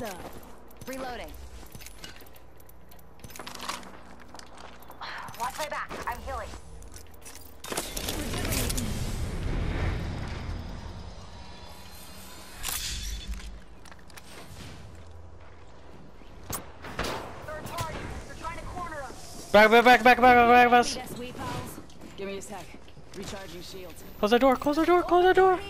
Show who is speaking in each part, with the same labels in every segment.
Speaker 1: What's up?
Speaker 2: Reloading. Watch my back. I'm healing. Third party. They're trying to corner us.
Speaker 3: Back, back, back, back, back, back, back, back.
Speaker 1: This way, pals.
Speaker 4: Give me a sec. Recharging shields.
Speaker 3: Close the door, close the door, close the door.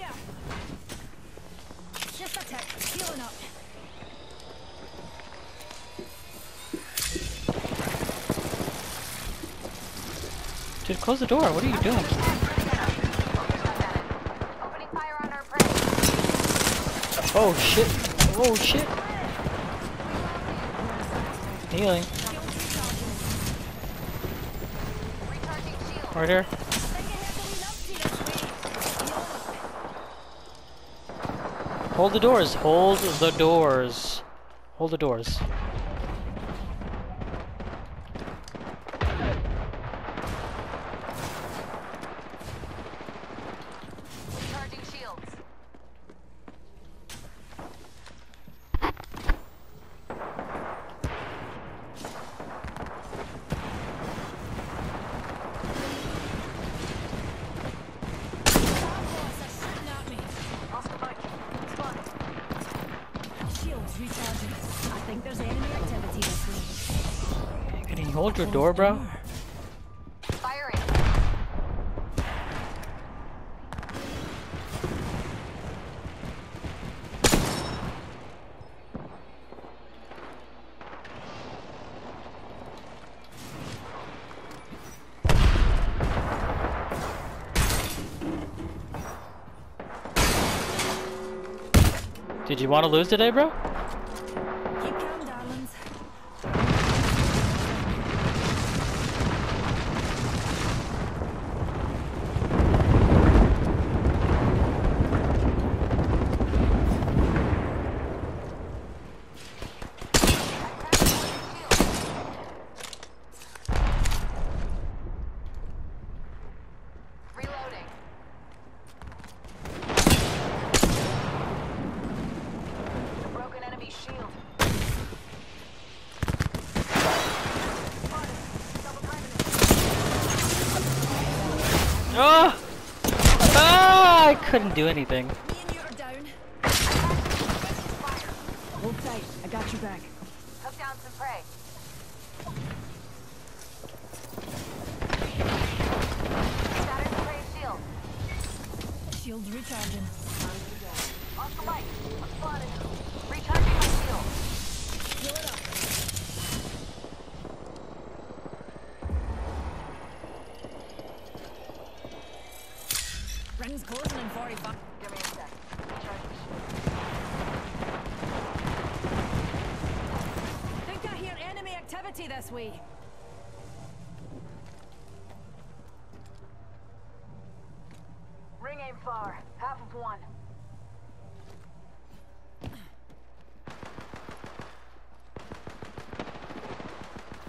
Speaker 3: Dude, close the door. What are you doing?
Speaker 2: Opening fire on our prey.
Speaker 3: Oh shit. Oh shit. Healing. Right here.
Speaker 1: Think ahead to lean up to this way.
Speaker 3: Hold the doors. Hold the doors. Hold the doors. Hold your door, bro?
Speaker 2: Firing.
Speaker 3: Did you want to lose today, bro? Ah! Ah! I couldn't do anything.
Speaker 1: Me and you are down.
Speaker 4: Hold tight. I got your back.
Speaker 2: Took down some prey. Shattered prey shield.
Speaker 1: Shields recharging.
Speaker 2: Oscar Mike. I'm spotted. Recharging my shield.
Speaker 1: Heal it up. Rings closing in 45.
Speaker 2: Give me a sec. Recharging shield.
Speaker 1: Think I hear this way.
Speaker 2: Ring aim far. Half of one.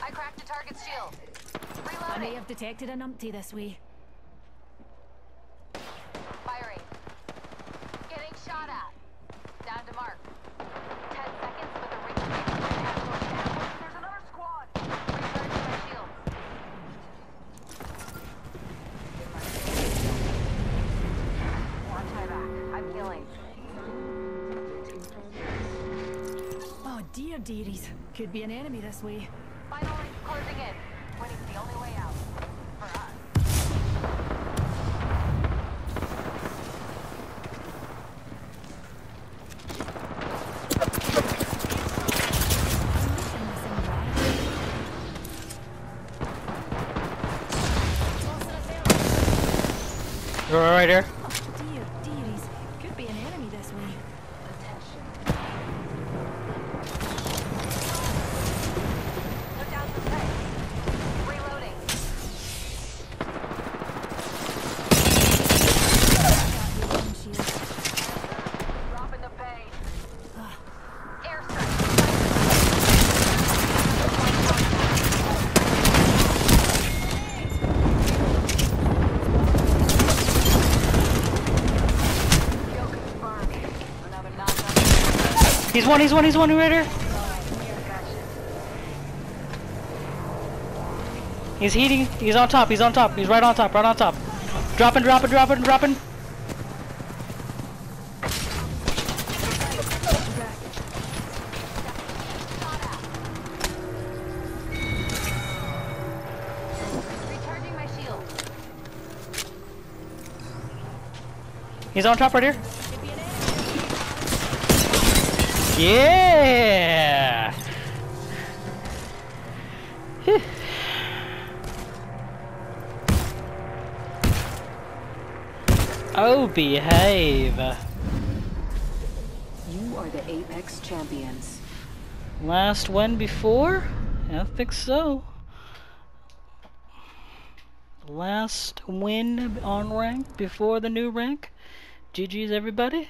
Speaker 2: I cracked a target's shield.
Speaker 1: I may have detected an umpty this way. Dear dearies. Could be an enemy this way.
Speaker 2: Final ring closing in. Winning's the only way out. For us.
Speaker 1: Missing this
Speaker 3: He's one, he's one, he's one right here. He's heating, he's on top, he's on top, he's right on top, right on top. Dropping, dropping, dropping, dropping. He's on top right here. Yeah. Oh, behave.
Speaker 4: You are the Apex champions.
Speaker 3: Last win before? I think so. Last win on rank before the new rank. GG's everybody.